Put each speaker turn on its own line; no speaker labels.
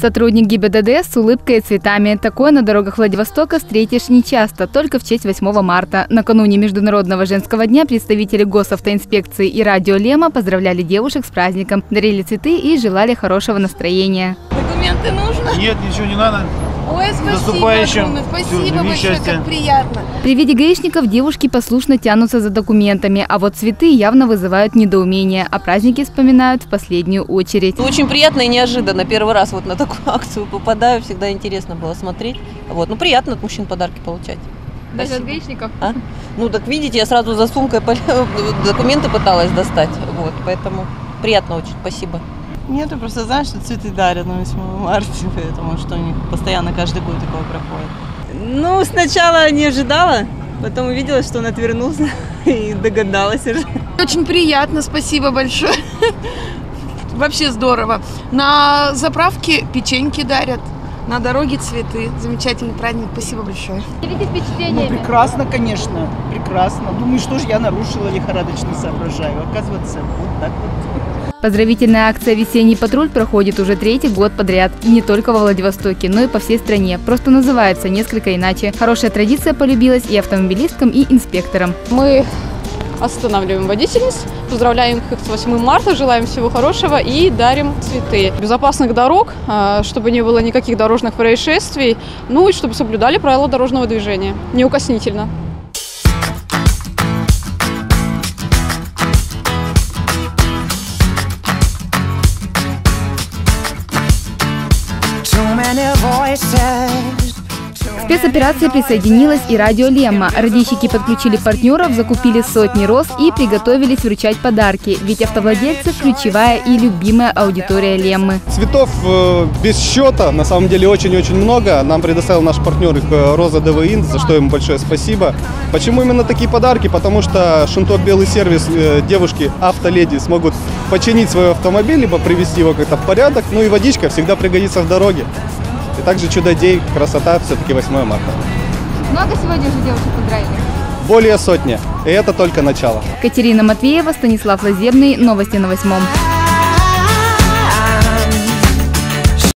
Сотрудник ГИБДД с улыбкой и цветами. Такое на дорогах Владивостока встретишь нечасто, только в честь 8 марта. Накануне Международного женского дня представители госавтоинспекции и радио Лема поздравляли девушек с праздником, дарили цветы и желали хорошего настроения.
Документы нужно?
Нет, ничего не надо.
Ой, спасибо
наступающим.
огромное, спасибо
любви,
большое,
счастья.
как приятно.
При виде гаишников девушки послушно тянутся за документами, а вот цветы явно вызывают недоумение, а праздники вспоминают в последнюю очередь.
Очень приятно и неожиданно. Первый раз вот на такую акцию попадаю. Всегда интересно было смотреть. Вот. Ну, приятно от мужчин подарки получать.
Даже
Спасибо.
гаишников?
А? Ну, так видите, я сразу за сумкой документы пыталась достать. Вот, поэтому приятно очень. Спасибо.
Нет, я просто знаю, что цветы дарят на 8 марта, поэтому что у них постоянно каждый год такое проходит.
Ну, сначала не ожидала, потом увидела, что он отвернулся и догадалась уже.
Очень приятно, спасибо большое. Вообще здорово. На заправке печеньки дарят, на дороге цветы. Замечательный праздник, спасибо большое.
Ну, прекрасно, конечно, прекрасно. Думаю, что же я нарушила, лихорадочно соображаю. Оказывается, вот так вот.
Поздравительная акция «Весенний патруль» проходит уже третий год подряд. И не только во Владивостоке, но и по всей стране. Просто называется несколько иначе. Хорошая традиция полюбилась и автомобилисткам, и инспекторам.
Мы останавливаем водительниц, поздравляем их с 8 марта, желаем всего хорошего и дарим цветы. Безопасных дорог, а, чтобы не было никаких дорожных происшествий, ну и чтобы соблюдали правила дорожного движения неукоснительно.
К спецоперации присоединилась и радио Лемма. Радищики подключили партнеров, закупили сотни роз и приготовились вручать подарки. Ведь автовладельцы – ключевая и любимая аудитория Леммы.
Цветов э, без счета, на самом деле очень-очень много. Нам предоставил наш партнер их э, Роза ДВ Инт, за что ему большое спасибо. Почему именно такие подарки? Потому что Шинтоп Белый сервис э, девушки, автоледи смогут починить свой автомобиль, либо привести его как-то в порядок. Ну и водичка всегда пригодится в дороге. И также чудодей, красота, все-таки 8 марта.
Много сегодня уже девушек поздравили?
Более сотни. И это только начало.
Катерина Матвеева, Станислав Лазебный. Новости на восьмом.